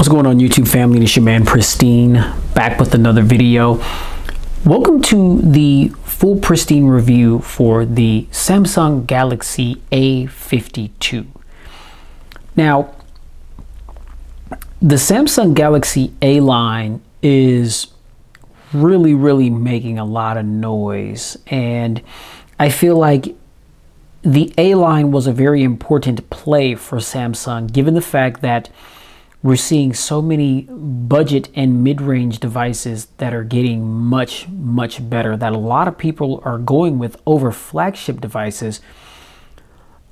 What's going on YouTube family? It's your man Pristine back with another video. Welcome to the full Pristine review for the Samsung Galaxy A52. Now, the Samsung Galaxy A line is really, really making a lot of noise. And I feel like the A line was a very important play for Samsung, given the fact that we're seeing so many budget and mid-range devices that are getting much much better that a lot of people are going with over flagship devices.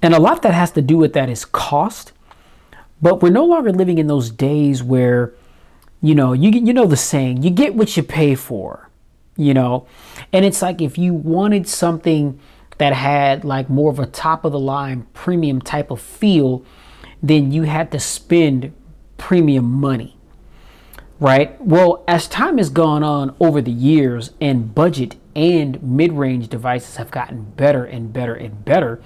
And a lot that has to do with that is cost. But we're no longer living in those days where you know you you know the saying you get what you pay for you know? And it's like if you wanted something that had like more of a top of the line premium type of feel then you had to spend premium money, right? Well, as time has gone on over the years and budget and mid range devices have gotten better and better and better,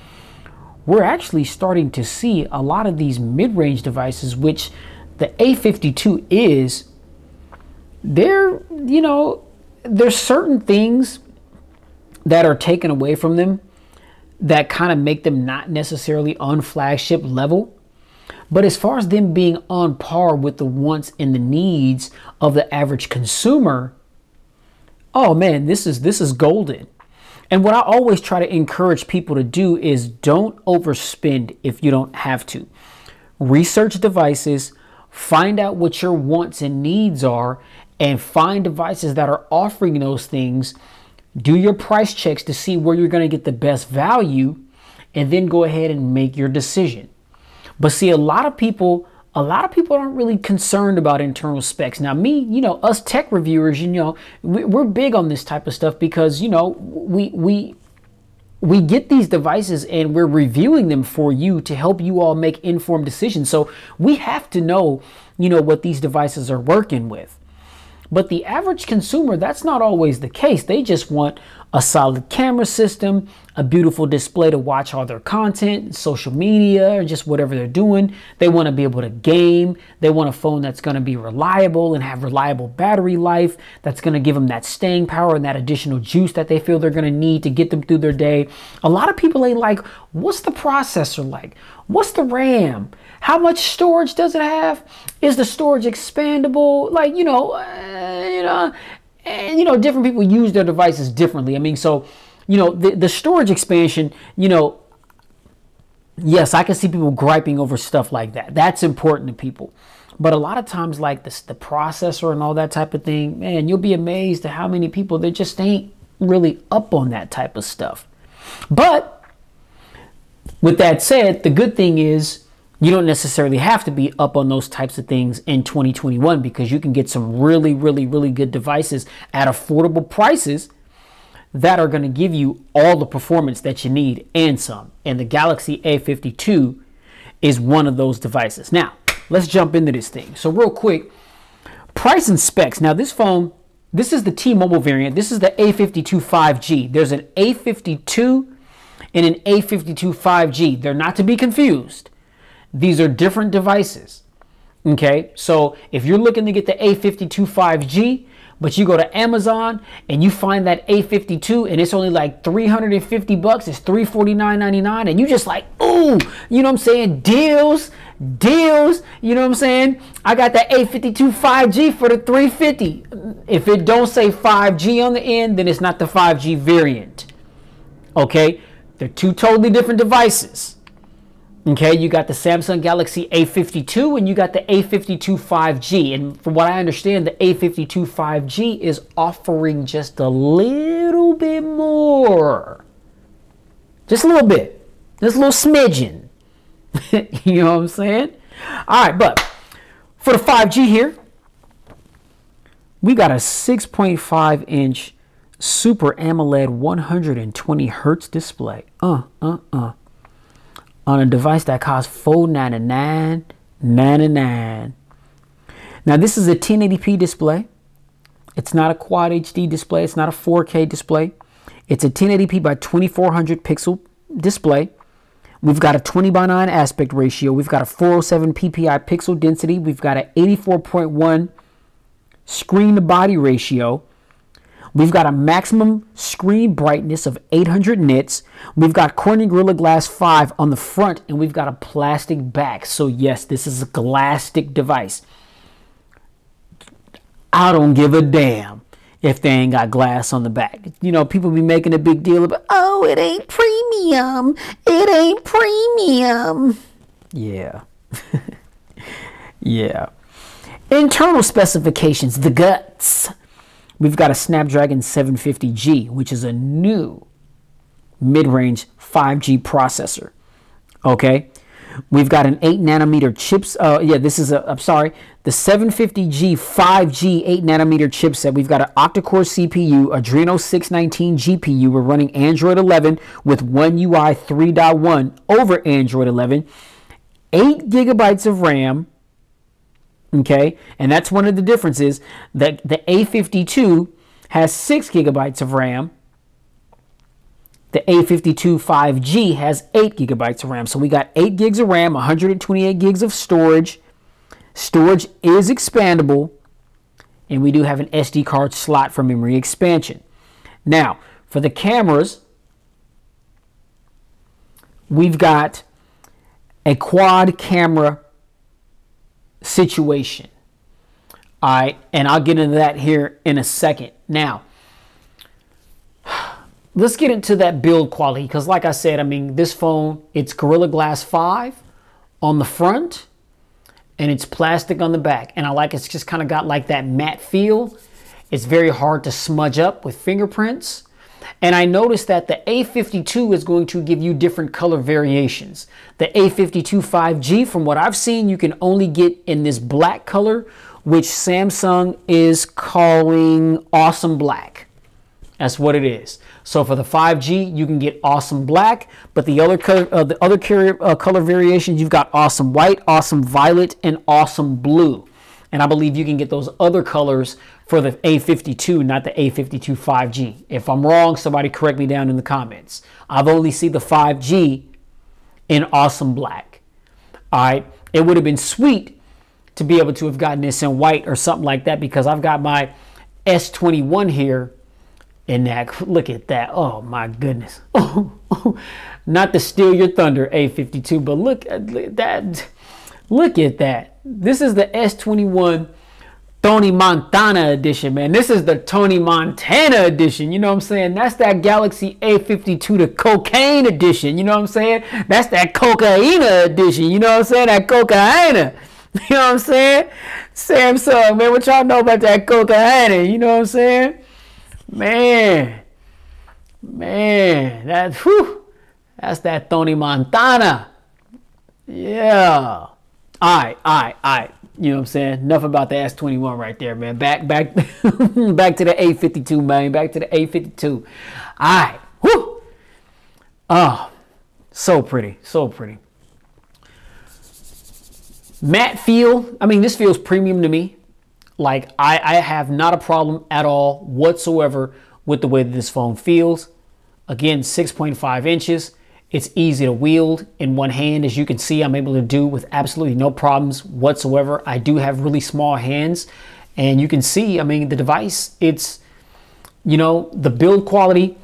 we're actually starting to see a lot of these mid range devices, which the A52 is, there, you know, there's certain things that are taken away from them that kind of make them not necessarily on flagship level but as far as them being on par with the wants and the needs of the average consumer, oh man, this is this is golden. And what I always try to encourage people to do is don't overspend if you don't have to. Research devices, find out what your wants and needs are, and find devices that are offering those things. Do your price checks to see where you're going to get the best value, and then go ahead and make your decision. But see, a lot of people, a lot of people aren't really concerned about internal specs. Now, me, you know, us tech reviewers, you know, we're big on this type of stuff because you know we we we get these devices and we're reviewing them for you to help you all make informed decisions. So we have to know, you know, what these devices are working with. But the average consumer, that's not always the case. They just want a solid camera system, a beautiful display to watch all their content, social media, or just whatever they're doing. They want to be able to game. They want a phone that's going to be reliable and have reliable battery life, that's going to give them that staying power and that additional juice that they feel they're going to need to get them through their day. A lot of people ain't like, what's the processor like? What's the RAM? How much storage does it have? Is the storage expandable? Like, you know, uh, you know, and you know, different people use their devices differently. I mean, so, you know, the, the storage expansion, you know, yes, I can see people griping over stuff like that. That's important to people. But a lot of times, like the, the processor and all that type of thing, man, you'll be amazed at how many people that just ain't really up on that type of stuff. But with that said, the good thing is you don't necessarily have to be up on those types of things in 2021 because you can get some really, really, really good devices at affordable prices that are going to give you all the performance that you need and some. And the Galaxy A52 is one of those devices. Now, let's jump into this thing. So, real quick, price and specs. Now, this phone, this is the T Mobile variant. This is the A52 5G. There's an A52 and an A52 5G. They're not to be confused. These are different devices. Okay, so if you're looking to get the A52 5G, but you go to Amazon and you find that A52 and it's only like 350 bucks, it's 349.99, and you just like, ooh, you know what I'm saying? Deals, deals, you know what I'm saying? I got that A52 5G for the 350. If it don't say 5G on the end, then it's not the 5G variant. Okay? They're two totally different devices. Okay, you got the Samsung Galaxy A52 and you got the A52 5G. And from what I understand, the A52 5G is offering just a little bit more. Just a little bit. Just a little smidgen. you know what I'm saying? All right, but for the 5G here, we got a 6.5 inch Super AMOLED 120 hertz display. Uh, uh, uh on a device that costs $499 99 Now this is a 1080p display. It's not a quad HD display. It's not a 4K display. It's a 1080p by 2400 pixel display We've got a 20 by 9 aspect ratio. We've got a 407 ppi pixel density. We've got an 84.1 screen to body ratio. We've got a maximum screen brightness of 800 nits. We've got Corning Gorilla Glass 5 on the front, and we've got a plastic back. So, yes, this is a glasstic device. I don't give a damn if they ain't got glass on the back. You know, people be making a big deal about, oh, it ain't premium. It ain't premium. Yeah. yeah. Internal specifications, the guts. We've got a Snapdragon 750G, which is a new mid-range 5G processor. Okay. We've got an 8 nanometer chips. Uh, yeah, this is a, I'm sorry, the 750G 5G 8 nanometer chipset. We've got an octa-core CPU, Adreno 619 GPU. We're running Android 11 with One UI 3.1 over Android 11. 8 gigabytes of RAM, Okay, and that's one of the differences. That the A52 has six gigabytes of RAM. The A52 5G has eight gigabytes of RAM. So we got eight gigs of RAM, 128 gigs of storage. Storage is expandable, and we do have an SD card slot for memory expansion. Now, for the cameras, we've got a quad camera situation. All right, and I'll get into that here in a second. Now, let's get into that build quality because, like I said, I mean, this phone, it's Gorilla Glass 5 on the front and it's plastic on the back. And I like it's just kind of got like that matte feel. It's very hard to smudge up with fingerprints. And I noticed that the A52 is going to give you different color variations. The A52 5G, from what I've seen, you can only get in this black color, which Samsung is calling Awesome Black. That's what it is. So for the 5G, you can get Awesome Black, but the other color, uh, the other carrier, uh, color variations, you've got Awesome White, Awesome Violet, and Awesome Blue. And I believe you can get those other colors for the A52, not the A52 5G. If I'm wrong, somebody correct me down in the comments. I've only seen the 5G in awesome black. All right. It would have been sweet to be able to have gotten this in white or something like that because I've got my S21 here in that. Look at that. Oh my goodness. Not to steal your thunder, A52, but look at that. Look at that. This is the S21 Tony Montana edition, man. This is the Tony Montana edition. You know what I'm saying? That's that Galaxy A52 the cocaine edition. You know what I'm saying? That's that cocaina edition. You know what I'm saying? That cocaina. You know what I'm saying? Samsung, man. What y'all know about that cocaina? You know what I'm saying? Man. Man. That, whew. That's that Tony Montana. Yeah. All right, all right, all right. You know what I'm saying? Enough about the S21 right there, man. Back, back, back to the A52, man. Back to the A52. All right. Whoo. Oh, so pretty. So pretty. Matte feel. I mean, this feels premium to me. Like, I, I have not a problem at all whatsoever with the way that this phone feels. Again, 6.5 inches. It's easy to wield in one hand. As you can see, I'm able to do with absolutely no problems whatsoever. I do have really small hands and you can see, I mean, the device, it's, you know, the build quality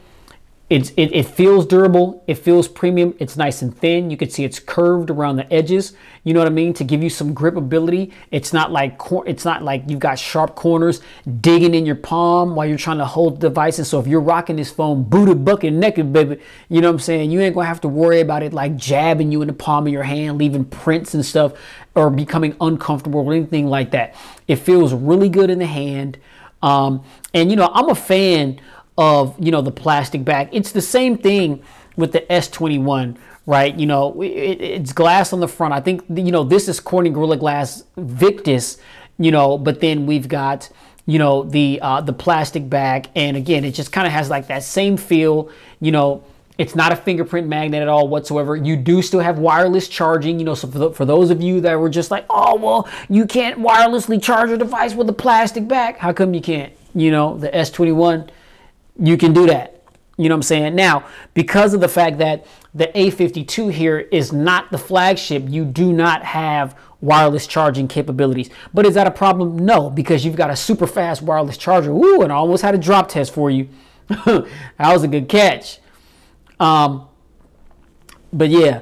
it's, it, it feels durable. It feels premium. It's nice and thin. You can see it's curved around the edges. You know what I mean? To give you some grip ability. It's not like it's not like you've got sharp corners digging in your palm while you're trying to hold the device. And so if you're rocking this phone booted, bucket, naked, baby, you know what I'm saying? You ain't gonna have to worry about it like jabbing you in the palm of your hand, leaving prints and stuff, or becoming uncomfortable or anything like that. It feels really good in the hand. Um, and you know, I'm a fan of you know the plastic bag. It's the same thing with the S21, right? You know, it, it's glass on the front. I think you know this is Corning Gorilla Glass Victus, you know, but then we've got you know the uh, the plastic bag, and again, it just kind of has like that same feel, you know. It's not a fingerprint magnet at all whatsoever. You do still have wireless charging, you know. So for, the, for those of you that were just like, oh well, you can't wirelessly charge your device with a plastic bag. How come you can't? You know, the S21 you can do that. You know what I'm saying? Now, because of the fact that the A52 here is not the flagship, you do not have wireless charging capabilities. But is that a problem? No, because you've got a super fast wireless charger. Ooh, and I almost had a drop test for you. that was a good catch. Um, but yeah,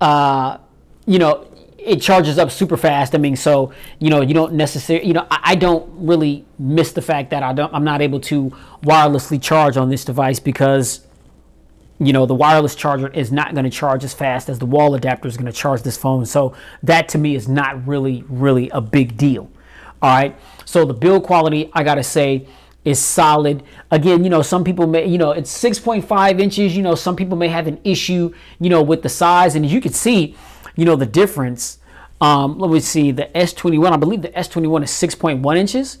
uh, you know, it charges up super fast. I mean, so you know, you don't necessarily, you know, I, I, don't really miss the fact that I don't, I'm not able to wirelessly charge on this device because, you know, the wireless charger is not going to charge as fast as the wall adapter is going to charge this phone. So that to me is not really, really a big deal. All right. So the build quality, I gotta say, is solid. Again, you know, some people may, you know, it's 6.5 inches. You know, some people may have an issue, you know, with the size, and as you can see you know, the difference. Um, let me see, the S21, I believe the S21 is 6.1 inches.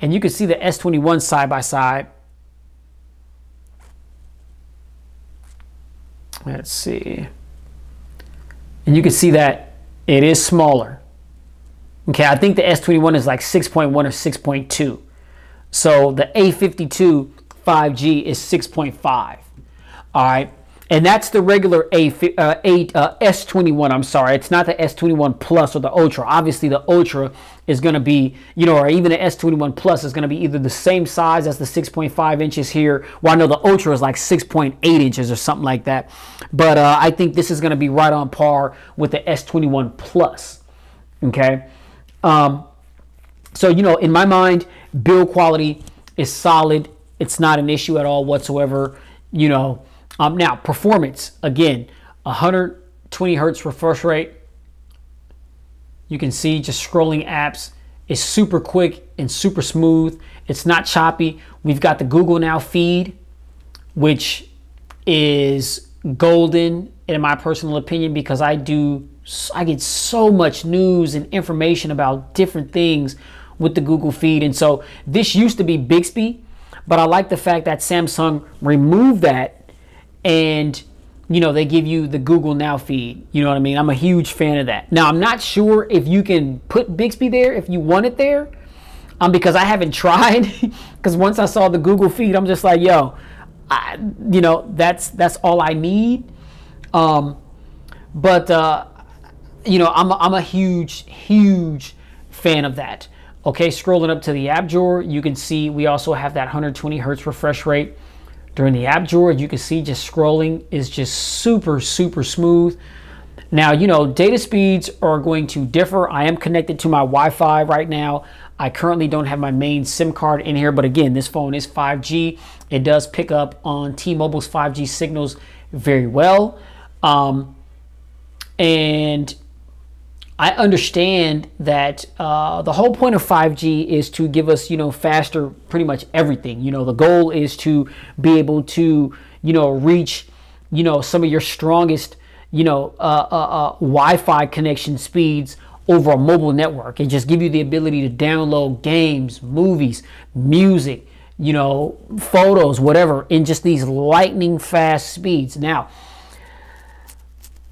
And you can see the S21 side by side. Let's see. And you can see that it is smaller. Okay, I think the S21 is like 6.1 or 6.2. So the A52 5G is 6.5. All right and that's the regular A, uh, A uh, S21. I'm sorry, it's not the S21 Plus or the Ultra. Obviously, the Ultra is going to be, you know, or even the S21 Plus is going to be either the same size as the 6.5 inches here. Well, I know the Ultra is like 6.8 inches or something like that, but uh, I think this is going to be right on par with the S21 Plus. Okay, um, so you know, in my mind, build quality is solid. It's not an issue at all whatsoever. You know. Um, now, performance again, 120 hertz refresh rate. You can see just scrolling apps is super quick and super smooth. It's not choppy. We've got the Google Now feed, which is golden in my personal opinion because I do I get so much news and information about different things with the Google feed. And so this used to be Bixby, but I like the fact that Samsung removed that and you know they give you the Google Now feed. You know what I mean? I'm a huge fan of that. Now I'm not sure if you can put Bixby there if you want it there, um, because I haven't tried. Because once I saw the Google feed, I'm just like, yo, I, you know that's that's all I need. Um, but uh, you know I'm a, I'm a huge huge fan of that. Okay, scrolling up to the app drawer, you can see we also have that 120 hertz refresh rate. During the app drawer, you can see just scrolling is just super, super smooth. Now, you know, data speeds are going to differ. I am connected to my Wi-Fi right now. I currently don't have my main SIM card in here, but again, this phone is 5G. It does pick up on T-Mobile's 5G signals very well. Um, and I understand that uh, the whole point of 5G is to give us, you know, faster, pretty much everything. You know, the goal is to be able to, you know, reach, you know, some of your strongest, you know, uh, uh, uh Wi-Fi connection speeds over a mobile network and just give you the ability to download games, movies, music, you know, photos, whatever, in just these lightning fast speeds. Now,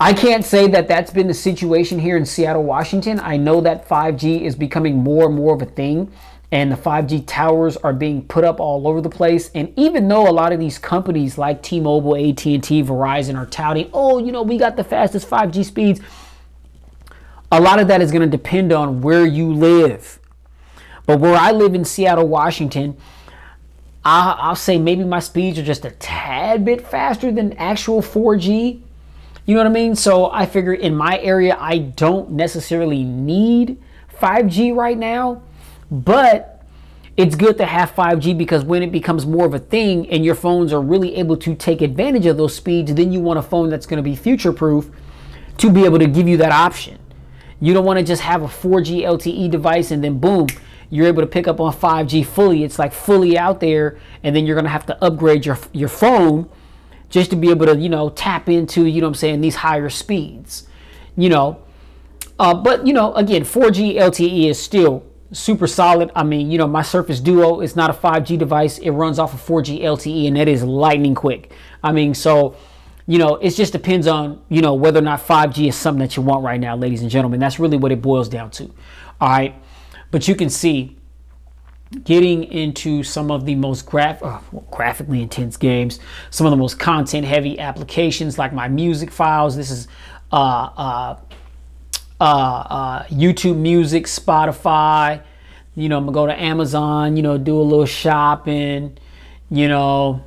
I can't say that that's been the situation here in Seattle, Washington. I know that 5G is becoming more and more of a thing and the 5G towers are being put up all over the place. And even though a lot of these companies like T-Mobile, AT&T, Verizon are touting, "Oh, you know, we got the fastest 5G speeds." A lot of that is going to depend on where you live. But where I live in Seattle, Washington, I'll, I'll say maybe my speeds are just a tad bit faster than actual 4G you know what I mean? So I figure in my area, I don't necessarily need 5G right now, but it's good to have 5G because when it becomes more of a thing and your phones are really able to take advantage of those speeds, then you want a phone that's going to be future proof to be able to give you that option. You don't want to just have a 4G LTE device and then boom, you're able to pick up on 5G fully. It's like fully out there, and then you're going to have to upgrade your, your phone just to be able to, you know, tap into, you know I'm saying, these higher speeds, you know. Uh, but, you know, again, 4G LTE is still super solid. I mean, you know, my Surface Duo is not a 5G device. It runs off of 4G LTE and that is lightning quick. I mean, so, you know, it just depends on, you know, whether or not 5G is something that you want right now, ladies and gentlemen. That's really what it boils down to. All right. But you can see getting into some of the most graph, uh, graphically intense games, some of the most content heavy applications like my music files. This is uh, uh, uh, uh, YouTube Music, Spotify. You know, I'm gonna go to Amazon. You know, do a little shopping. You know,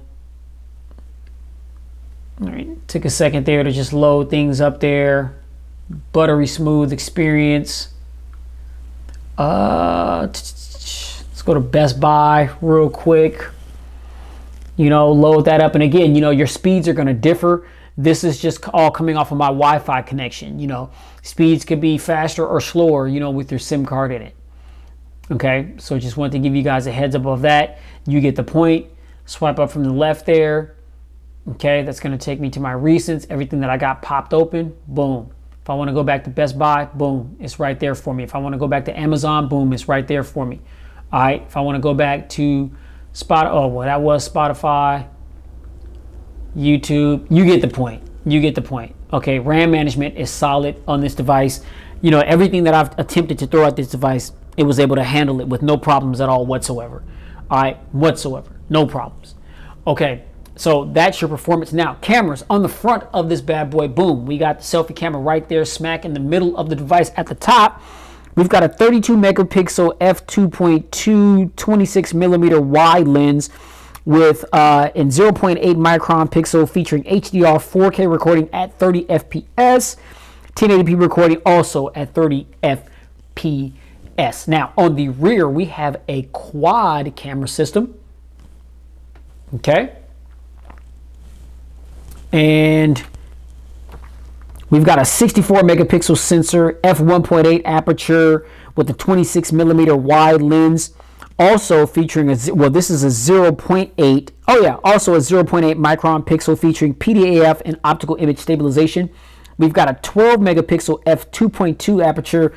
all right, took a second there to just load things up there. Buttery smooth experience. Uh, go to Best Buy real quick. You know, load that up, and again, you know, your speeds are gonna differ. This is just all coming off of my Wi-Fi connection. You know, speeds could be faster or slower. You know, with your SIM card in it. Okay, so just want to give you guys a heads up of that. You get the point. Swipe up from the left there Okay, that's going to take me to my recents, everything that I got popped open, boom. If I want to go back to Best Buy, boom, it's right there for me. If I want to go back to Amazon, boom, it's right there for me. All right, if I want to go back to Spot, oh, well, that was Spotify, YouTube, you get the point. You get the point. Okay, RAM management is solid on this device. You know, everything that I've attempted to throw at this device, it was able to handle it with no problems at all whatsoever. All right, whatsoever, no problems. Okay, so that's your performance. Now, cameras on the front of this bad boy. Boom. We got the selfie camera right there, smack in the middle of the device at the top. We've got a 32 megapixel f2.2 26 millimeter wide lens with uh, in 0.8 micron pixel featuring HDR 4K recording at 30 FPS, 1080p recording also at 30 FPS. Now, on the rear, we have a quad camera system. Okay. And we've got a 64 megapixel sensor, f1.8 aperture with a 26 millimeter wide lens. Also featuring a, well, this is a 0.8, oh yeah, also a 0.8 micron pixel featuring PDAF and optical image stabilization. We've got a 12 megapixel f2.2 aperture,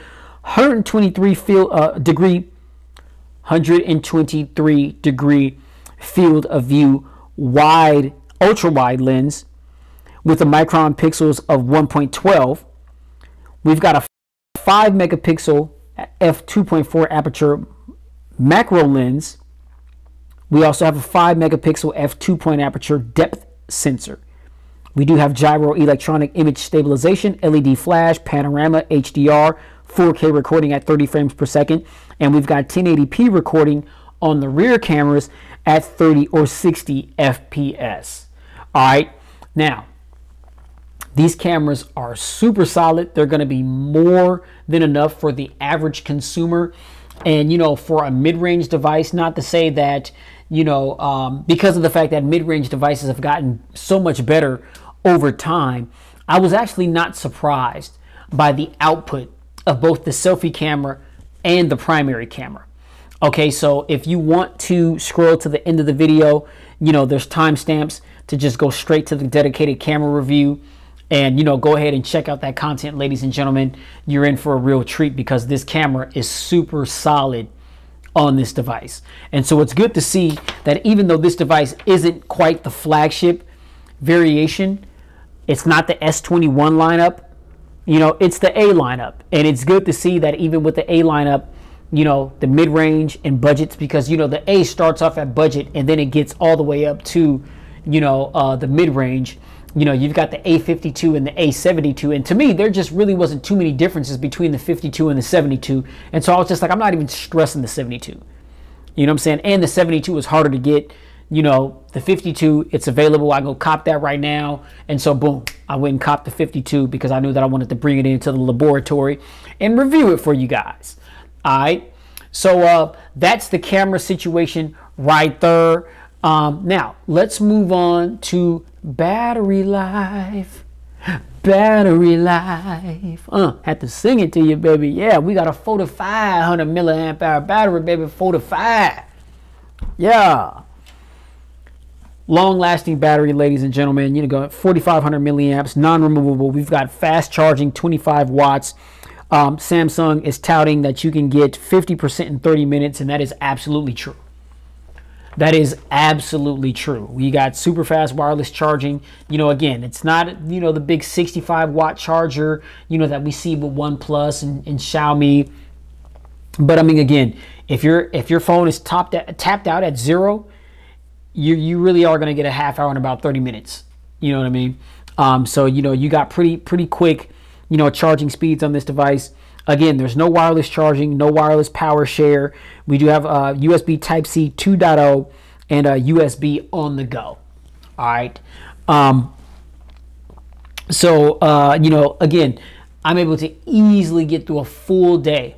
123 field, uh, degree, 123 degree field of view wide, ultra wide lens with the micron pixels of 1.12. We've got a 5 megapixel f2.4 aperture macro lens. We also have a 5 megapixel f2. aperture depth sensor. We do have gyro electronic image stabilization, LED flash, panorama, HDR, 4K recording at 30 frames per second, and we've got 1080p recording on the rear cameras at 30 or 60 FPS. All right, now these cameras are super solid. They're going to be more than enough for the average consumer. And, you know, for a mid range device, not to say that, you know, um, because of the fact that mid range devices have gotten so much better over time, I was actually not surprised by the output of both the selfie camera and the primary camera. Okay, so if you want to scroll to the end of the video, you know, there's timestamps to just go straight to the dedicated camera review and you know go ahead and check out that content ladies and gentlemen. You're in for a real treat because this camera is super solid on this device. And so it's good to see that even though this device isn't quite the flagship variation it's not the s21 lineup. You know it's the a lineup. And it's good to see that even with the a lineup you know the mid-range and budgets because you know the a starts off at budget and then it gets all the way up to you know uh, the mid-range you know, you've got the A52 and the A72, and to me, there just really wasn't too many differences between the 52 and the 72, and so I was just like, I'm not even stressing the 72. You know what I'm saying? And the 72 was harder to get. You know, the 52, it's available. I go cop that right now, and so boom, I went and copped the 52 because I knew that I wanted to bring it into the laboratory and review it for you guys. All right, so uh, that's the camera situation right there. Um, now let's move on to Battery life, battery life. Uh, had to sing it to you, baby. Yeah, we got a 4500 milliamp hour battery, baby. 45. Yeah. Long lasting battery, ladies and gentlemen. You know, 4500 milliamps, non removable. We've got fast charging, 25 watts. Um, Samsung is touting that you can get 50% in 30 minutes, and that is absolutely true. That is absolutely true. We got super fast wireless charging. You know, again, it's not, you know, the big 65 watt charger, you know, that we see with OnePlus and, and Xiaomi. But I mean, again, if your if your phone is topped at, tapped out at zero, you you really are going to get a half hour in about 30 minutes. You know what I mean? Um, so you know you got pretty pretty quick, you know, charging speeds on this device. Again, there's no wireless charging, no wireless power share. We do have uh, USB Type C 2.0 and a USB on the go. All right. Um, so uh, you know, again, I'm able to easily get through a full day,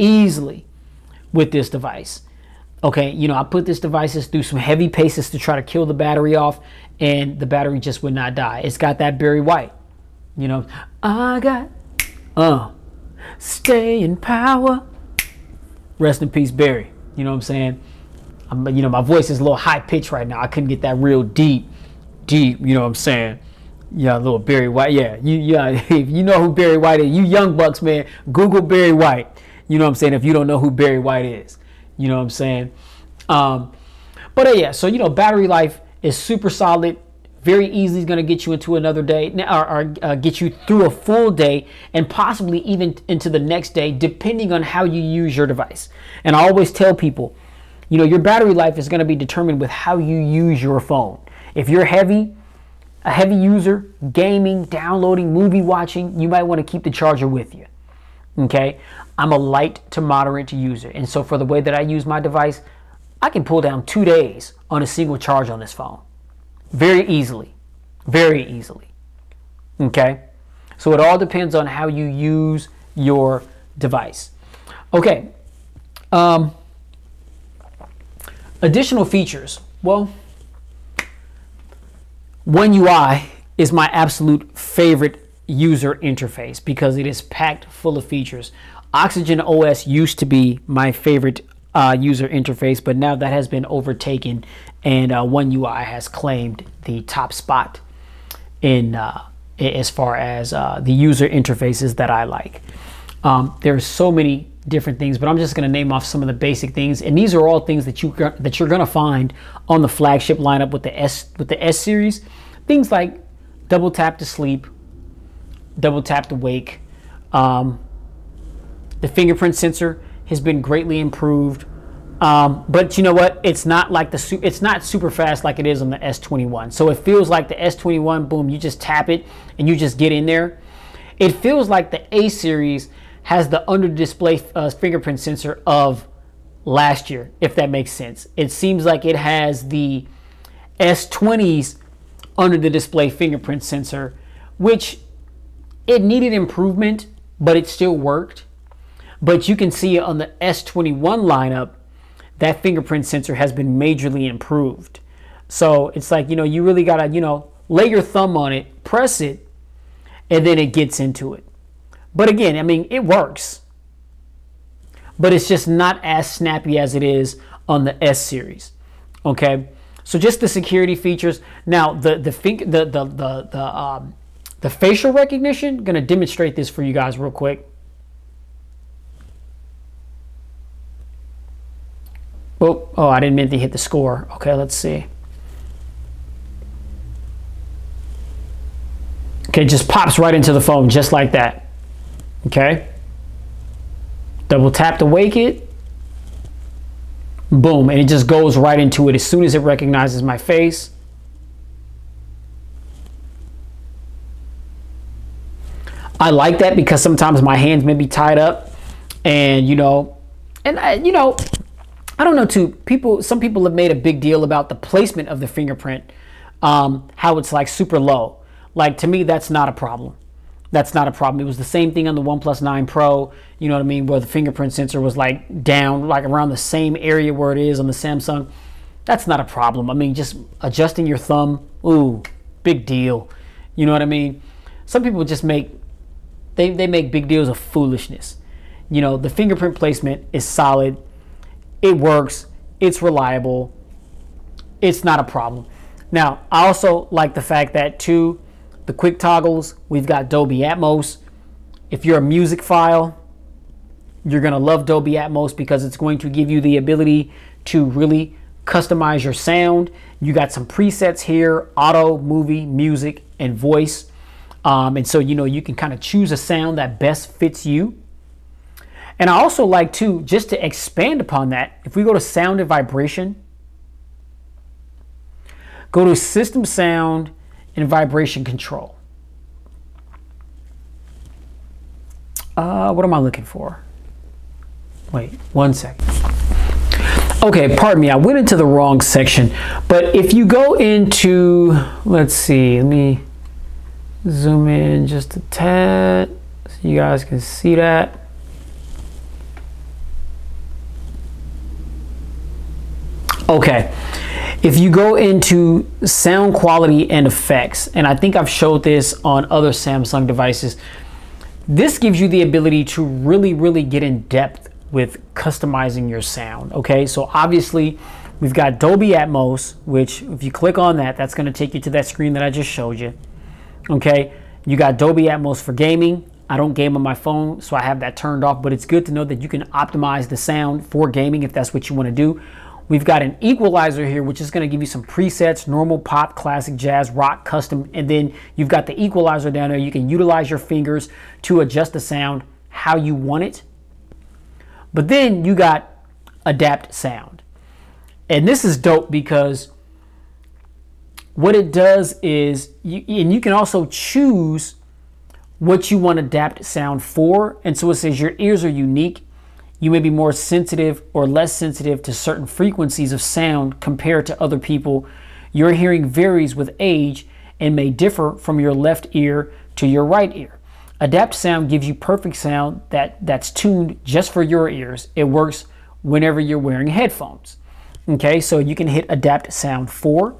easily, with this device. Okay, you know, I put this device through some heavy paces to try to kill the battery off, and the battery just would not die. It's got that Barry White, you know. I got, uh, stay in power. Rest in peace, Barry. You know what I'm saying? I'm, you know, my voice is a little high pitched right now. I couldn't get that real deep, deep. You know what I'm saying? Yeah, little Barry White. Yeah, you yeah. If you know who Barry White is, you young bucks, man, Google Barry White. You know what I'm saying? If you don't know who Barry White is. You know what I'm saying? Um, but uh, yeah, so you know, battery life is super solid. Very easily is going to get you into another day, or, or uh, get you through a full day, and possibly even into the next day, depending on how you use your device. And I always tell people, you know, your battery life is going to be determined with how you use your phone. If you're heavy, a heavy user, gaming, downloading, movie watching, you might want to keep the charger with you. Okay, I'm a light to moderate user. And so for the way that I use my device, I can pull down two days on a single charge on this phone. Very easily. Very easily. Okay? So it all depends on how you use your device. Okay. Um, additional features. Well, One UI is my absolute favorite user interface because it is packed full of features. Oxygen OS used to be my favorite uh, user interface, but now that has been overtaken, and uh, One UI has claimed the top spot in uh, as far as uh, the user interfaces that I like. Um, there's so many different things, but I'm just going to name off some of the basic things, and these are all things that you that you're going to find on the flagship lineup with the S with the S series. Things like double tap to sleep, double tap to wake. Um, the fingerprint sensor has been greatly improved. Um, but you know what? It's not like the it's not super fast like it is on the S21. So it feels like the S21. Boom! You just tap it and you just get in there. It feels like the A series has the under display uh, fingerprint sensor of last year, if that makes sense. It seems like it has the S20's under the display fingerprint sensor, which it needed improvement, but it still worked. But you can see on the S21 lineup, that fingerprint sensor has been majorly improved. So it's like, you know, you really got to, you know, lay your thumb on it, press it, and then it gets into it. But again, I mean, it works. But it's just not as snappy as it is on the S series. Okay? So just the security features. Now, the the the the the, the um, the facial recognition, going to demonstrate this for you guys real quick. Oh, oh, I didn't mean to hit the score. Okay, let's see. Okay, just pops right into the phone just like that. Okay. Double tap to wake it. Boom, and it just goes right into it as soon as it recognizes my face. I like that because sometimes my hands may be tied up and you know, and I, you know, I don't know too. People, some people have made a big deal about the placement of the fingerprint, um, how it's like super low. Like to me, that's not a problem. That's not a problem. It was the same thing on the OnePlus 9 Pro. You know what I mean, where the fingerprint sensor was like down, like around the same area where it is on the Samsung. That's not a problem. I mean, just adjusting your thumb, ooh, big deal. You know what I mean? Some people just make they, they make big deals of foolishness. You know, the fingerprint placement is solid, it works, it's reliable, it's not a problem. Now, I also like the fact that, too, the quick toggles, we've got Dolby Atmos. If you're a music file, you're going to love Dolby Atmos because it's going to give you the ability to really customize your sound. You got some presets here auto, movie, music, and voice. Um, and so, you know, you can kind of choose a sound that best fits you. And I also like to, just to expand upon that, if we go to sound and vibration, go to system sound and vibration control. Uh, what am I looking for? Wait, one second. Okay, pardon me, I went into the wrong section. But if you go into, let's see, let me zoom in just a tad so you guys can see that. Okay, if you go into sound quality and effects, and I think I've showed this on other Samsung devices, this gives you the ability to really, really get in depth with customizing your sound. Okay, so obviously we've got Dolby Atmos, which if you click on that, that's going to take you to that screen that I just showed you. Okay, you got Dolby Atmos for gaming. I don't game on my phone, so I have that turned off, but it's good to know that you can optimize the sound for gaming if that's what you want to do. We've got an equalizer here, which is going to give you some presets, normal, pop, classic, jazz, rock, custom, and then you've got the equalizer down there. You can utilize your fingers to adjust the sound how you want it. But then you got adapt sound. And this is dope because what it does is, you, and you can also choose what you want adapt sound for. And so it says your ears are unique. You may be more sensitive or less sensitive to certain frequencies of sound compared to other people. Your hearing varies with age and may differ from your left ear to your right ear. Adapt sound gives you perfect sound that, that's tuned just for your ears. It works whenever you're wearing headphones. Okay, so you can hit adapt sound 4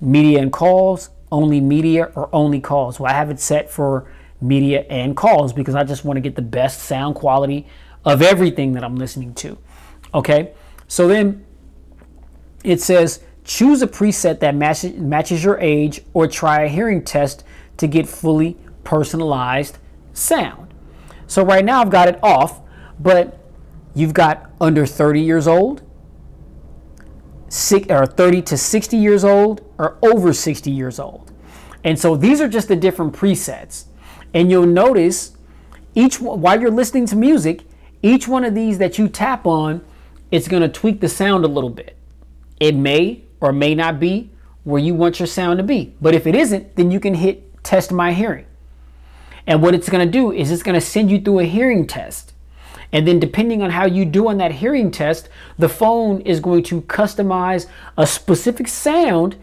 media and calls, only media or only calls. Well, I have it set for media and calls because I just want to get the best sound quality of everything that I'm listening to. Okay, so then it says choose a preset that matches, matches your age or try a hearing test to get fully personalized sound. So right now I've got it off, but you've got under 30 years old, six, or 30 to 60 years old or over 60 years old. And so these are just the different presets. And you'll notice each while you're listening to music, each one of these that you tap on, it's going to tweak the sound a little bit. It may or may not be where you want your sound to be. But if it isn't, then you can hit test my hearing. And what it's going to do is it's going to send you through a hearing test. And then depending on how you do on that hearing test, the phone is going to customize a specific sound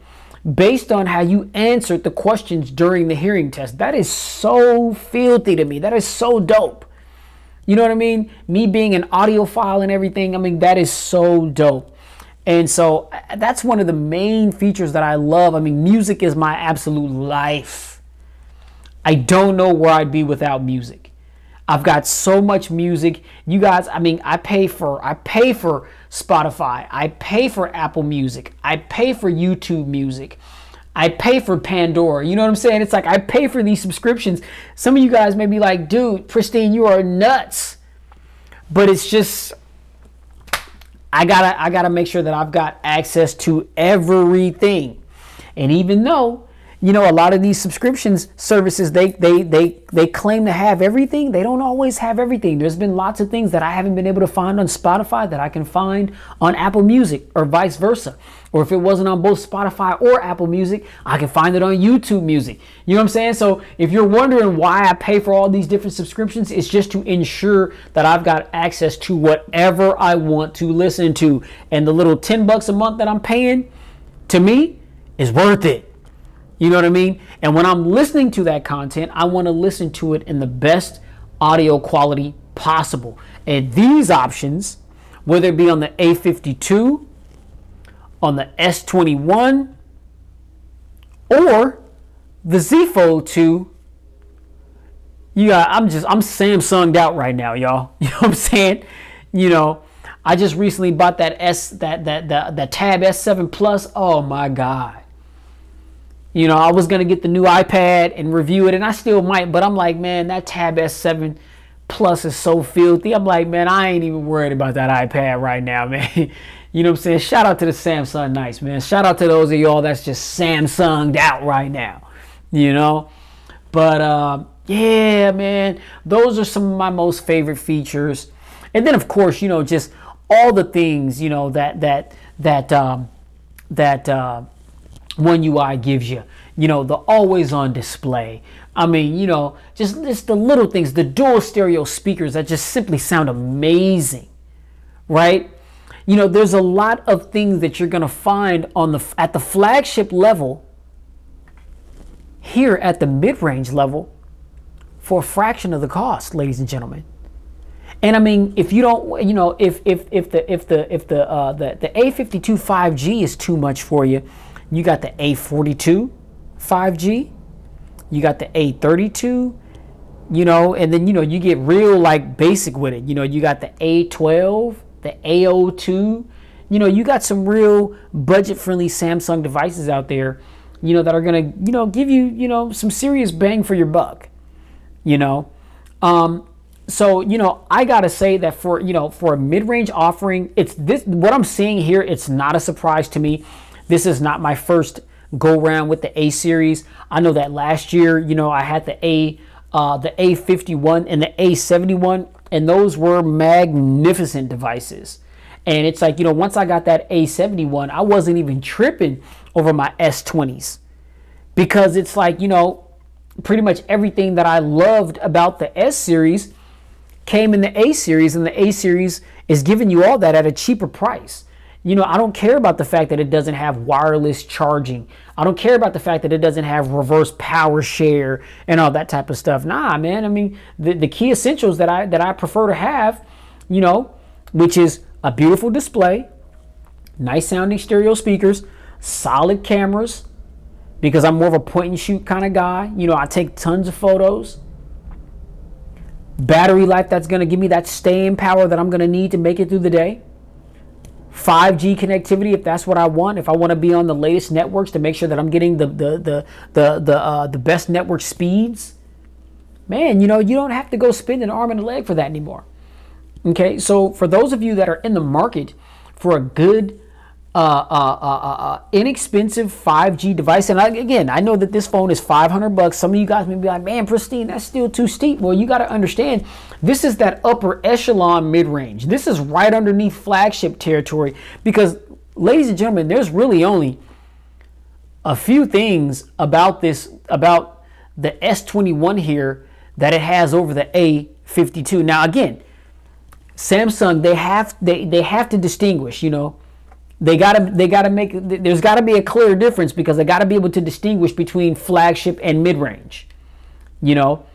based on how you answered the questions during the hearing test. That is so filthy to me. That is so dope. You know what I mean? Me being an audiophile and everything, I mean, that is so dope. And so uh, that's one of the main features that I love. I mean, music is my absolute life. I don't know where I'd be without music. I've got so much music. You guys, I mean, I pay for I pay for Spotify. I pay for Apple Music. I pay for YouTube Music. I pay for Pandora. You know what I'm saying? It's like I pay for these subscriptions. Some of you guys may be like, dude, Pristine, you are nuts. But it's just I gotta I gotta make sure that I've got access to everything. And even though you know, a lot of these subscriptions services, they, they, they, they claim to have everything. They don't always have everything. There's been lots of things that I haven't been able to find on Spotify that I can find on Apple Music or vice versa. Or if it wasn't on both Spotify or Apple Music, I can find it on YouTube Music. You know what I'm saying? So if you're wondering why I pay for all these different subscriptions, it's just to ensure that I've got access to whatever I want to listen to. And the little 10 bucks a month that I'm paying, to me, is worth it. You know what I mean? And when I'm listening to that content, I want to listen to it in the best audio quality possible. And these options, whether it be on the A52, on the S21, or the Z Fold 2, you got, I'm just, I'm Samsunged out right now, y'all. You know what I'm saying? You know, I just recently bought that S, that, that, that, that Tab S7 Plus. Oh my God. You know, I was gonna get the new iPad and review it, and I still might, but I'm like, man, that Tab S7 Plus is so filthy. I'm like, man, I ain't even worried about that iPad right now, man. You know what I'm saying? Shout out to the Samsung Nights, man. Shout out to those of y'all that's just Samsunged out right now. You know? But uh, yeah, man, those are some of my most favorite features. And then of course, you know, just all the things, you know, that that that um, that uh, One UI gives you. You know, the always on display. I mean, you know, just just the little things, the dual stereo speakers that just simply sound amazing, right? You know, there's a lot of things that you're going to find on the at the flagship level here at the mid-range level for a fraction of the cost, ladies and gentlemen. And I mean, if you don't, you know, if if if the if the if the uh, the the A52 5G is too much for you, you got the A42 5G, you got the A32, you know, and then you know you get real like basic with it. You know, you got the A12, the A02. You know, you got some real budget-friendly Samsung devices out there, you know, that are gonna, you know, give you, you know, some serious bang for your buck. You know, um, so you know i gotta say that for you know for a mid-range offering it's this what i'm seeing here it's not a surprise to me this is not my first go round with the a series i know that last year you know i had the a uh, the a51 and the a71 and those were magnificent devices and it's like you know once i got that a71 i wasn't even tripping over my s20s because it's like you know pretty much everything that i loved about the s series came in the A series, and the A series is giving you all that at a cheaper price. You know, I don't care about the fact that it doesn't have wireless charging. I don't care about the fact that it doesn't have reverse power share and all that type of stuff. Nah, man. I mean, the, the key essentials that I that I prefer to have, you know, which is a beautiful display, nice sounding stereo speakers, solid cameras, because I'm more of a point and shoot kind of guy. You know, I take tons of photos battery life that's going to give me that staying power that I'm going to need to make it through the day. 5G connectivity if that's what I want. If I want to be on the latest networks to make sure that I'm getting the the the the the, uh, the best network speeds. Man, you know, you don't have to go spend an arm and a leg for that anymore. Okay, so for those of you that are in the market for a good uh, uh, inexpensive 5G device. And I, again, I know that this phone is 500 bucks. Some of you guys may be like, man, pristine, that's still too steep. Well, you got to understand, this is that upper echelon mid range. This is right underneath flagship territory because, ladies and gentlemen, there's really only a few things about this, about the S21 here that it has over the A52. Now, again, Samsung, they have, they, they have to distinguish, you know, they gotta they gotta make there's gotta be a clear difference because they gotta be able to distinguish between flagship and mid-range you know?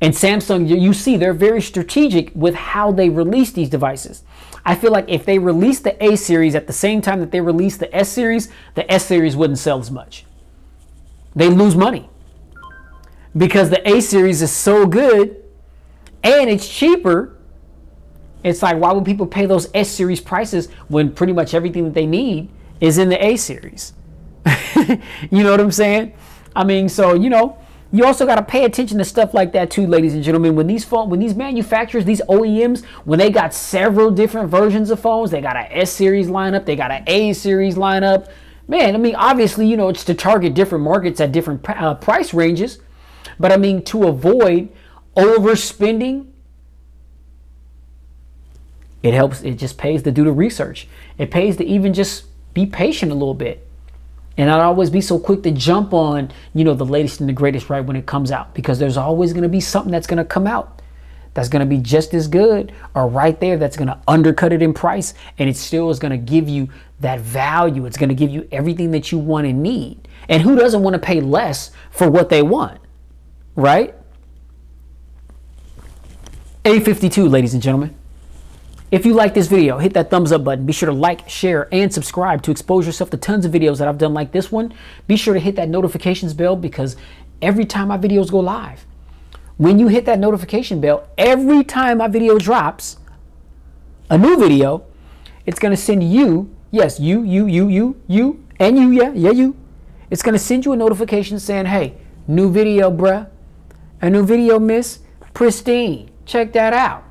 And samsung you see they're very strategic with how they release these devices. I feel like if they release the a series at the same time that they release the s series the s series wouldn't sell as much. They lose money. Because the a series is so good and it's cheaper it's like, why would people pay those S series prices when pretty much everything that they need is in the A series? you know what I'm saying? I mean, so, you know, you also got to pay attention to stuff like that too, ladies and gentlemen. When these phone, when these manufacturers, these OEMs, when they got several different versions of phones, they got an S series lineup, they got an A series lineup. Man, I mean, obviously, you know, it's to target different markets at different uh, price ranges. But I mean, to avoid overspending it helps, it just pays to do the research. It pays to even just be patient a little bit. And not always be so quick to jump on, you know, the latest and the greatest right when it comes out. Because there's always going to be something that's going to come out that's going to be just as good or right there that's going to undercut it in price. And it still is going to give you that value. It's going to give you everything that you want and need. And who doesn't want to pay less for what they want? Right? A52, ladies and gentlemen. If you like this video, hit that thumbs up button. Be sure to like, share, and subscribe to expose yourself to tons of videos that I've done like this one. Be sure to hit that notifications bell because every time my videos go live, when you hit that notification bell, every time my video drops, a new video, it's going to send you, yes, you, you, you, you, you, and you, yeah, yeah, you. It's going to send you a notification saying, hey, new video, bruh. A new video, miss. Pristine. Check that out.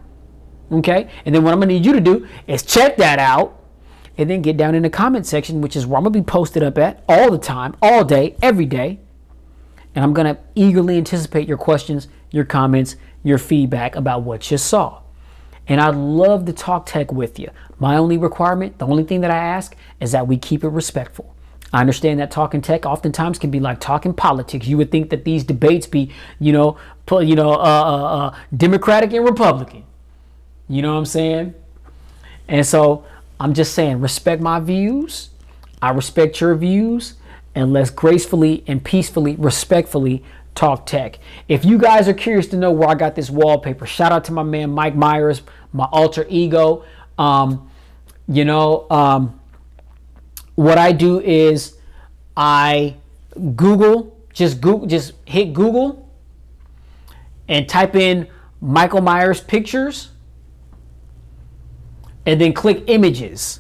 Okay? And then what I'm going to need you to do is check that out and then get down in the comment section, which is where I'm going to be posted up at all the time, all day, every day. And I'm going to eagerly anticipate your questions, your comments, your feedback about what you saw. and I'd love to talk tech with you. My only requirement, the only thing that I ask is that we keep it respectful. I understand that talking tech oftentimes can be like talking politics. You would think that these debates be, you know, you know, uh, uh, uh, Democratic and Republican. You know what I'm saying? And so I'm just saying, respect my views. I respect your views, and let's gracefully and peacefully, respectfully talk tech. If you guys are curious to know where I got this wallpaper, shout out to my man Mike Myers, my alter ego. Um, you know, um, what I do is I Google, just Google, just hit Google and type in Michael Myers pictures and then click images.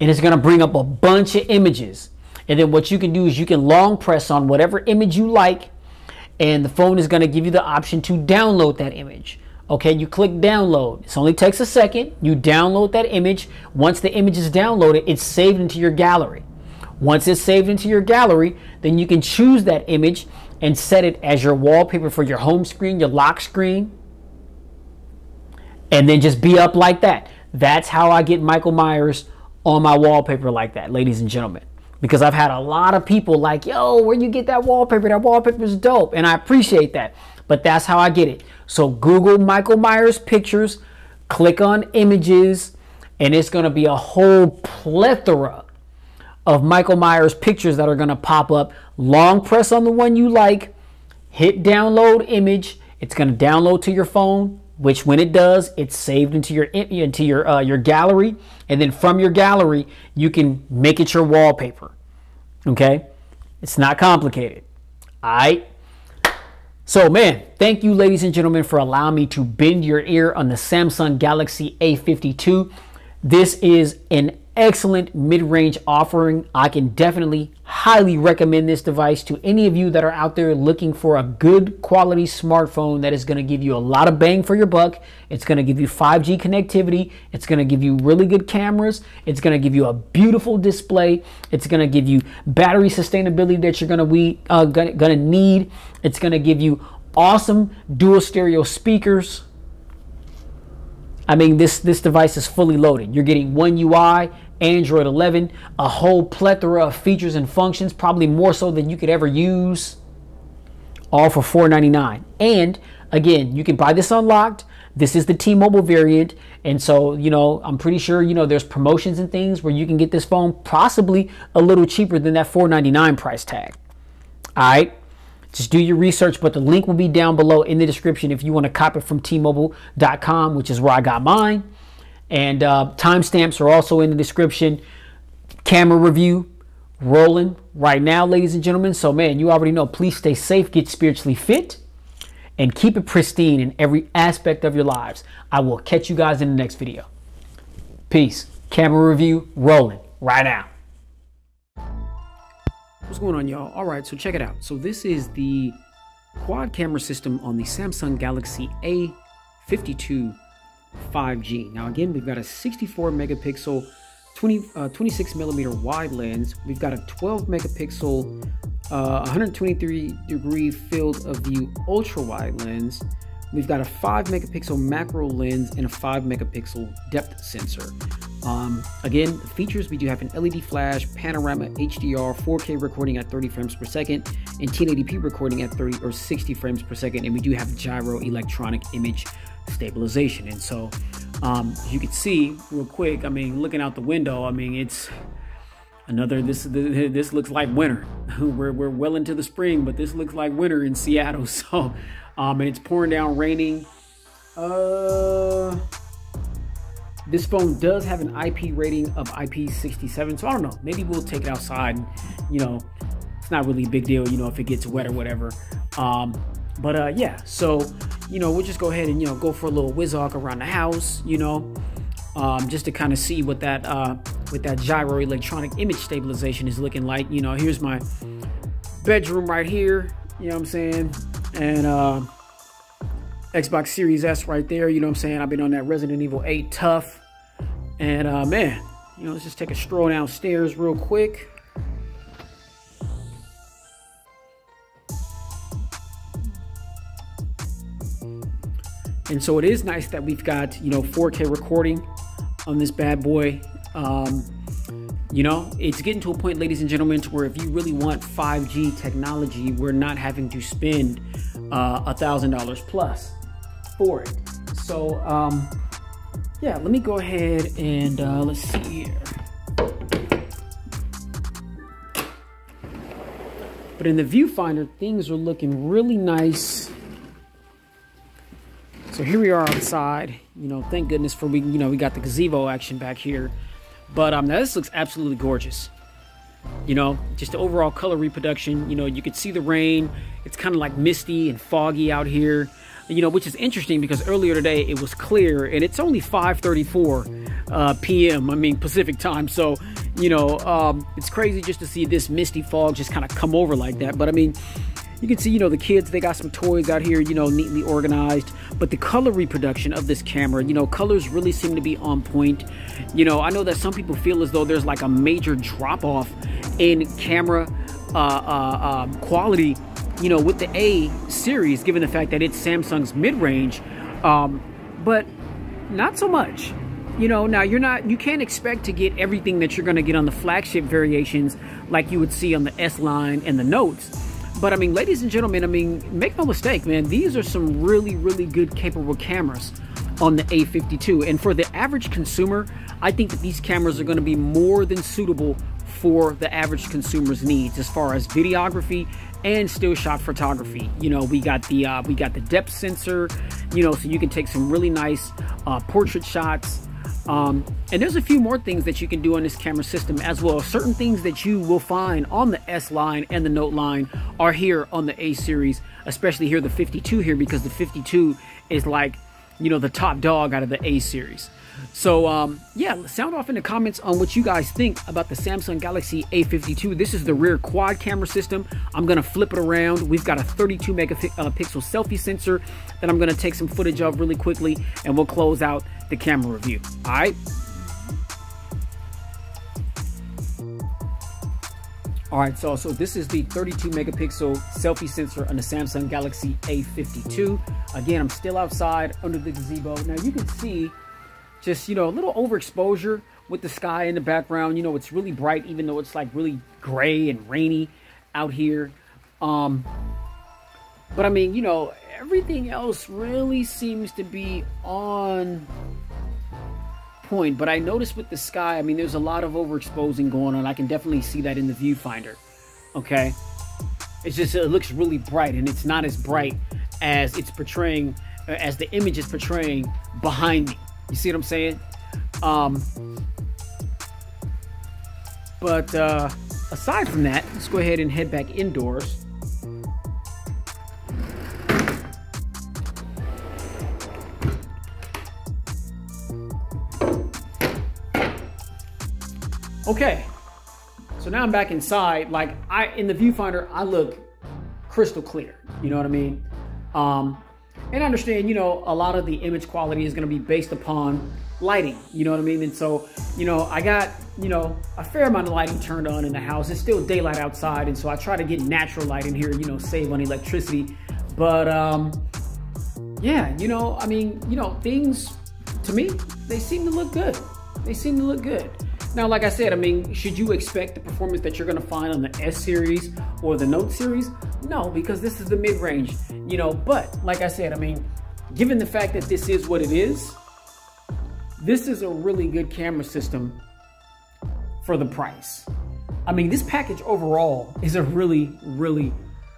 And it's going to bring up a bunch of images. And then what you can do is you can long press on whatever image you like and the phone is going to give you the option to download that image. Okay, you click download. It only takes a second. You download that image. Once the image is downloaded, it's saved into your gallery. Once it's saved into your gallery, then you can choose that image and set it as your wallpaper for your home screen, your lock screen, and then just be up like that. That's how I get Michael Myers on my wallpaper like that, ladies and gentlemen because I've had a lot of people like, yo, where you get that wallpaper? That wallpaper is dope. And I appreciate that. But that's how I get it. So Google Michael Myers pictures, click on images, and it's going to be a whole plethora of Michael Myers pictures that are going to pop up. Long press on the one you like, hit download image. It's going to download to your phone which when it does, it's saved into your into your uh, your gallery, and then from your gallery, you can make it your wallpaper. Okay, it's not complicated. All right. So, man, thank you, ladies and gentlemen, for allowing me to bend your ear on the Samsung Galaxy A52. This is an excellent mid-range offering. I can definitely highly recommend this device to any of you that are out there looking for a good quality smartphone that is going to give you a lot of bang for your buck. It's going to give you 5G connectivity. It's going to give you really good cameras. It's going to give you a beautiful display. It's going to give you battery sustainability that you're going to we uh, going to need. It's going to give you awesome dual stereo speakers. I mean, this this device is fully loaded. You're getting One UI Android 11, a whole plethora of features and functions, probably more so than you could ever use, all for 499. And again, you can buy this unlocked. This is the T-Mobile variant, and so you know I'm pretty sure you know there's promotions and things where you can get this phone possibly a little cheaper than that 499 price tag. All right. Just do your research, but the link will be down below in the description if you want to copy it from tmobile.com, which is where I got mine. And uh, timestamps are also in the description. Camera review rolling right now, ladies and gentlemen. So, man, you already know. Please stay safe, get spiritually fit, and keep it pristine in every aspect of your lives. I will catch you guys in the next video. Peace. Camera review rolling right now. What's going on, y'all? All right, so check it out. So, this is the quad camera system on the Samsung Galaxy A52 5G. Now again, we've got a 64 megapixel 20, uh, 26 millimeter wide lens. We've got a 12 megapixel, uh, 123 degree field of view ultra wide lens. We've got a 5 megapixel macro lens and a 5 megapixel depth sensor. Um, again, the features we do have an LED flash, panorama HDR, 4K recording at 30 frames per second, and 1080p recording at 30 or 60 frames per second. And we do have gyro electronic image stabilization. And so um, you can see real quick, I mean, looking out the window, I mean, it's another, this, this looks like winter. we're, we're well into the spring, but this looks like winter in Seattle. So, um, and it's pouring down, raining. Uh, this phone does have an IP rating of IP67, so I don't know. Maybe we'll take it outside. And, you know, it's not really a big deal, you know, if it gets wet or whatever. Um, but uh, yeah, so you know, we'll just go ahead and you know go for a little whiz around the house, you know, um, just to kind of see what that uh, with that gyro electronic image stabilization is looking like. You know, here's my bedroom right here. You know what I'm saying? And uh, Xbox Series S right there. You know what I'm saying? I've been on that Resident Evil 8 tough. And uh, man, you know, let's just take a stroll downstairs real quick. And so it is nice that we've got, you know, 4K recording on this bad boy. Um, you know, it's getting to a point, ladies and gentlemen, to where if you really want 5G technology, we're not having to spend uh, a thousand dollars plus for it. So, um, yeah, let me go ahead and uh, let's see here. But in the viewfinder, things are looking really nice. So here we are outside. You know, thank goodness for we, you know, we got the gazebo action back here. But um, now this looks absolutely gorgeous. You know, just the overall color reproduction. You know, you can see the rain. It's kind of like misty and foggy out here. You know, which is interesting because earlier today it was clear and it's only 5:34 uh, p.m. I mean Pacific time. So you know, um, it's crazy just to see this misty fog just kind of come over like that. But I mean, you can see, you know, the kids, they got some toys out here, you know, neatly organized. But the color reproduction of this camera, you know, colors really seem to be on point. You know, I know that some people feel as though there's like a major drop off in camera uh, uh, um, quality, you know, with the A series, given the fact that it's Samsung's mid range. Um, but not so much you know now you're not you can't expect to get everything that you're going to get on the flagship variations like you would see on the s line and the notes but i mean ladies and gentlemen i mean make no mistake man these are some really really good capable cameras on the a52 and for the average consumer i think that these cameras are going to be more than suitable for the average consumer's needs as far as videography and still shot photography. You know, we got the uh, we got the depth sensor, you know, so you can take some really nice uh, portrait shots. Um, and there's a few more things that you can do on this camera system as well. Certain things that you will find on the S line and the Note line are here on the A series, especially here the 52 here because the 52 is like, you know, the top dog out of the A series. So um, yeah, sound off in the comments on what you guys think about the Samsung Galaxy A52. This is the rear quad camera system. I'm gonna flip it around. We've got a 32 megapixel uh, selfie sensor that I'm gonna take some footage of really quickly and we'll close out the camera review. All right. All right, so, so this is the 32 megapixel selfie sensor on the Samsung Galaxy A52. Again, I'm still outside under the gazebo. Now you can see just, you know, a little overexposure with the sky in the background. You know, it's really bright, even though it's like really gray and rainy out here. Um, but I mean, you know, everything else really seems to be on point. But I noticed with the sky, I mean, there's a lot of overexposing going on. I can definitely see that in the viewfinder. Okay. It's just, it looks really bright and it's not as bright as it's portraying, as the image is portraying behind me. You see what I'm saying? Um, but uh, aside from that, let's go ahead and head back indoors. Okay, so now I'm back inside. Like I, in the viewfinder, I look crystal clear. You know what I mean? Um, and understand, you know, a lot of the image quality is going to be based upon lighting. You know what I mean? And so, you know, I got, you know, a fair amount of lighting turned on in the house. It's still daylight outside. And so I try to get natural light in here, you know, save on electricity. But, um, yeah, you know, I mean, you know, things to me, they seem to look good. They seem to look good. Now, like I said, I mean, should you expect the performance that you're gonna find on the S series or the Note series? No, because this is the mid-range, you know, but like I said, I mean, given the fact that this is what it is, this is a really good camera system for the price. I mean, this package overall is a really, really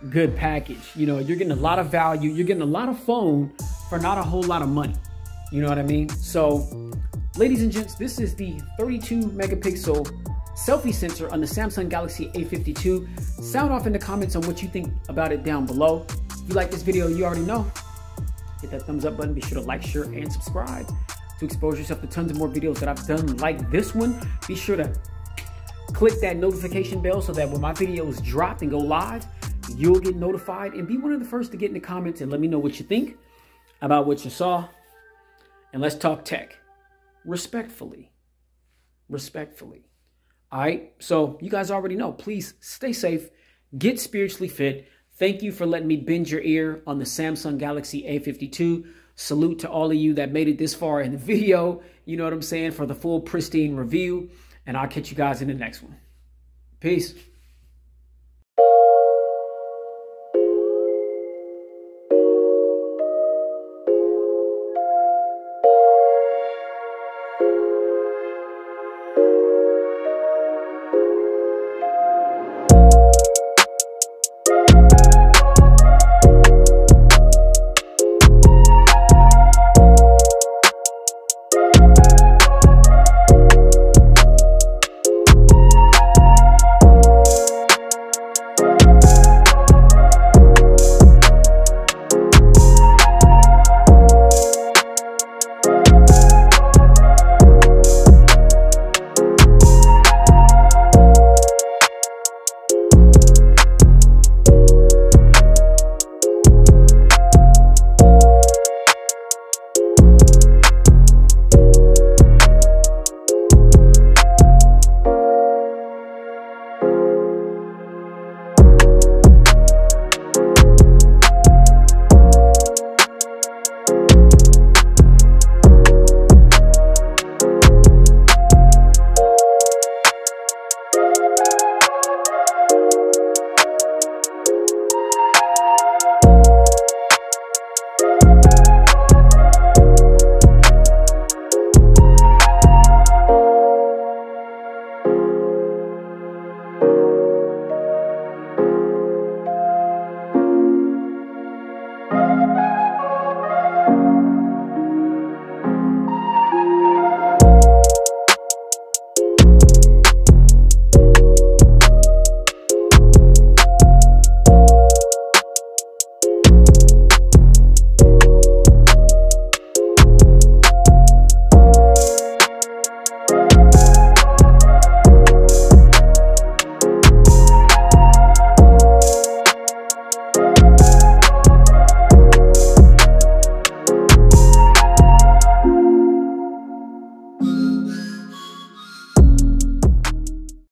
good package. You know, you're getting a lot of value, you're getting a lot of phone for not a whole lot of money. You know what I mean? So Ladies and gents, this is the 32 megapixel selfie sensor on the Samsung Galaxy A52. Sound off in the comments on what you think about it down below. If you like this video, you already know. Hit that thumbs up button. Be sure to like, share, and subscribe to expose yourself to tons of more videos that I've done like this one. Be sure to click that notification bell so that when my videos drop and go live, you'll get notified and be one of the first to get in the comments and let me know what you think about what you saw. And let's talk tech respectfully. Respectfully. All right. So you guys already know. Please stay safe, get spiritually fit. Thank you for letting me bend your ear on the Samsung Galaxy A52. Salute to all of you that made it this far in the video. You know what I'm saying? For the full pristine review. And I'll catch you guys in the next one. Peace.